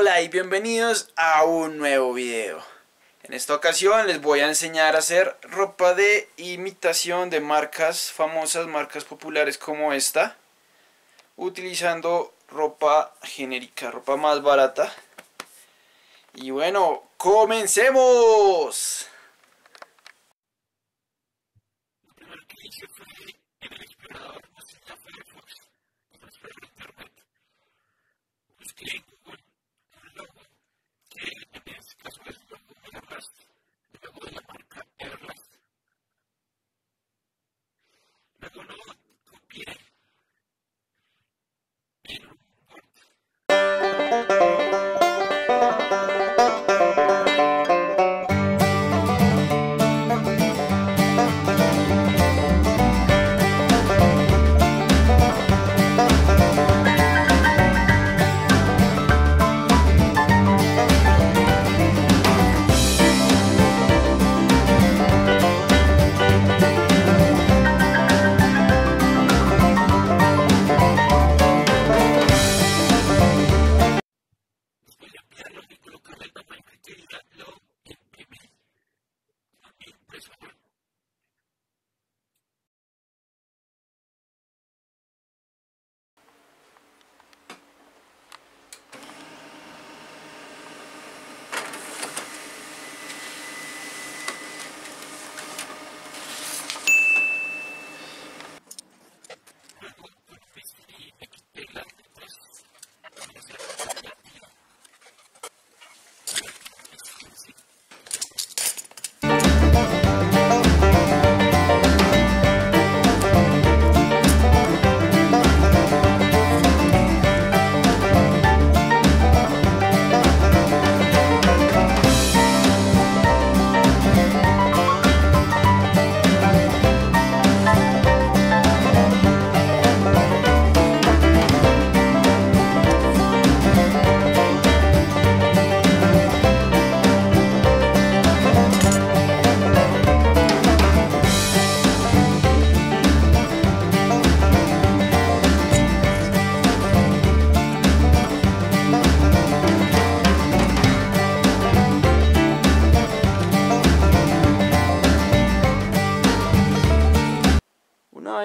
Hola y bienvenidos a un nuevo video. En esta ocasión les voy a enseñar a hacer ropa de imitación de marcas famosas, marcas populares como esta, utilizando ropa genérica, ropa más barata. Y bueno, comencemos.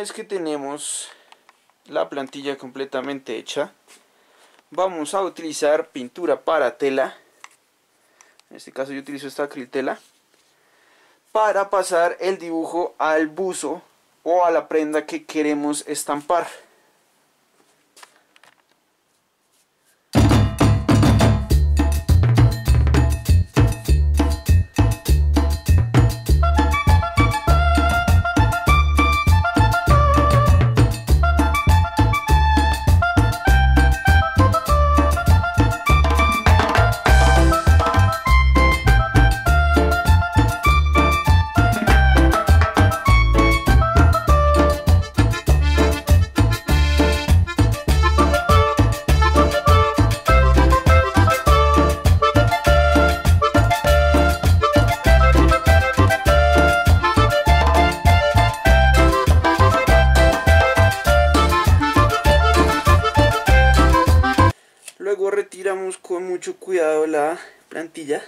Vez que tenemos la plantilla completamente hecha, vamos a utilizar pintura para tela. En este caso yo utilizo esta acriltela para pasar el dibujo al buzo o a la prenda que queremos estampar. Retiramos con mucho cuidado la plantilla.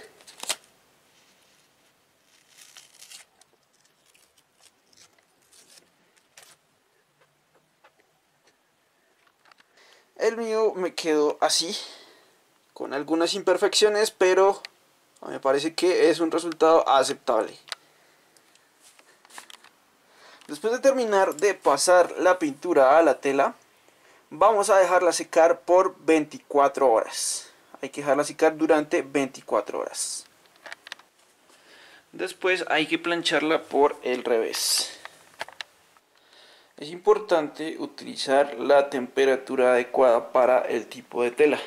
El mío me quedó así, con algunas imperfecciones, pero me parece que es un resultado aceptable. Después de terminar de pasar la pintura a la tela, vamos a dejarla secar por 24 horas. Hay que dejarla secar durante 24 horas. Después hay que plancharla por el revés. Es importante utilizar la temperatura adecuada para el tipo de tela.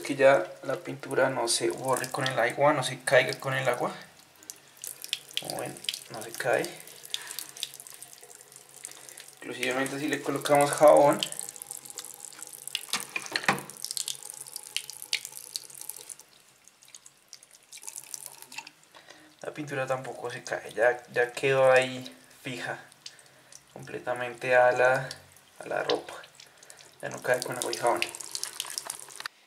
Que ya la pintura no se borre con el agua, no se caiga con el agua. Como no se cae. Inclusivemente si le colocamos jabón, la pintura tampoco se cae, ya, ya quedó ahí fija completamente a la, a la ropa. Ya no cae con agua y jabón.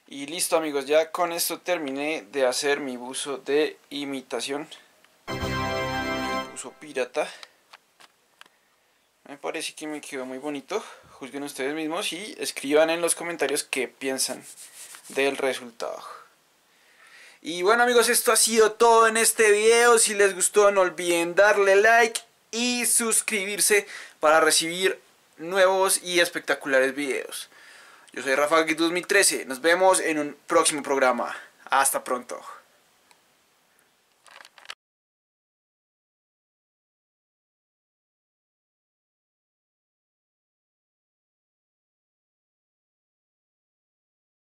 Y listo amigos, ya con esto terminé de hacer mi buzo de imitación. Mi buzo pirata. Me parece que me quedó muy bonito. Juzguen ustedes mismos y escriban en los comentarios qué piensan del resultado. Y bueno amigos, esto ha sido todo en este video. Si les gustó no olviden darle like y suscribirse para recibir nuevos y espectaculares videos. Yo soy Rafa 2013. Nos vemos en un próximo programa. Hasta pronto.